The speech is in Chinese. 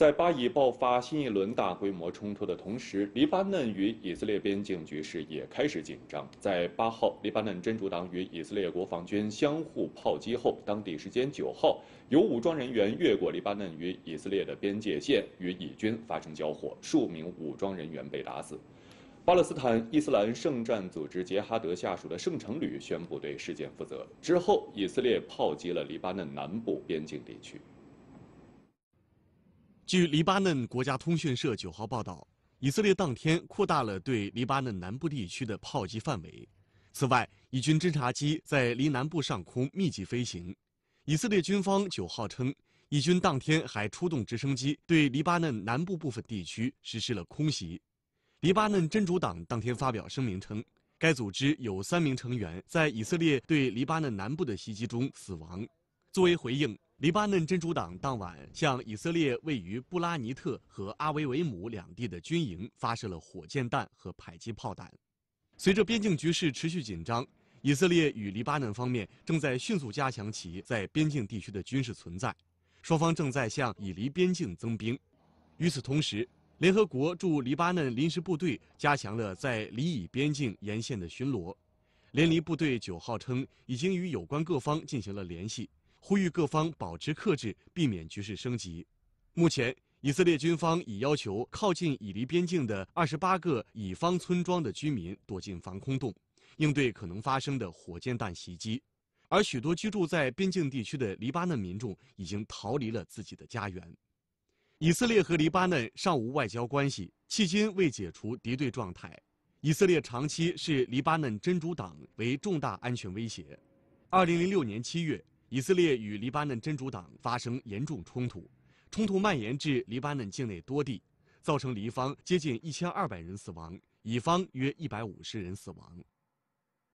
在巴以爆发新一轮大规模冲突的同时，黎巴嫩与以色列边境局势也开始紧张。在八号，黎巴嫩真主党与以色列国防军相互炮击后，当地时间九号，有武装人员越过黎巴嫩与以色列的边界线，与以军发生交火，数名武装人员被打死。巴勒斯坦伊斯兰圣战组织杰哈德下属的圣城旅宣布对事件负责。之后，以色列炮击了黎巴嫩南部边境地区。据黎巴嫩国家通讯社九号报道，以色列当天扩大了对黎巴嫩南部地区的炮击范围。此外，以军侦察机在黎南部上空密集飞行。以色列军方九号称，以军当天还出动直升机对黎巴嫩南部部分地区实施了空袭。黎巴嫩真主党当天发表声明称，该组织有三名成员在以色列对黎巴嫩南部的袭击中死亡。作为回应。黎巴嫩真主党当晚向以色列位于布拉尼特和阿维维姆两地的军营发射了火箭弹和迫击炮弹。随着边境局势持续紧张，以色列与黎巴嫩方面正在迅速加强其在边境地区的军事存在，双方正在向以黎边境增兵。与此同时，联合国驻黎巴嫩临时部队加强了在黎以边境沿线的巡逻。联黎部队九号称，已经与有关各方进行了联系。呼吁各方保持克制，避免局势升级。目前，以色列军方已要求靠近以黎边境的二十八个以方村庄的居民躲进防空洞，应对可能发生的火箭弹袭击。而许多居住在边境地区的黎巴嫩民众已经逃离了自己的家园。以色列和黎巴嫩尚无外交关系，迄今未解除敌对状态。以色列长期视黎巴嫩真主党为重大安全威胁。二零零六年七月。以色列与黎巴嫩真主党发生严重冲突，冲突蔓延至黎巴嫩境内多地，造成黎方接近一千二百人死亡，以方约一百五十人死亡。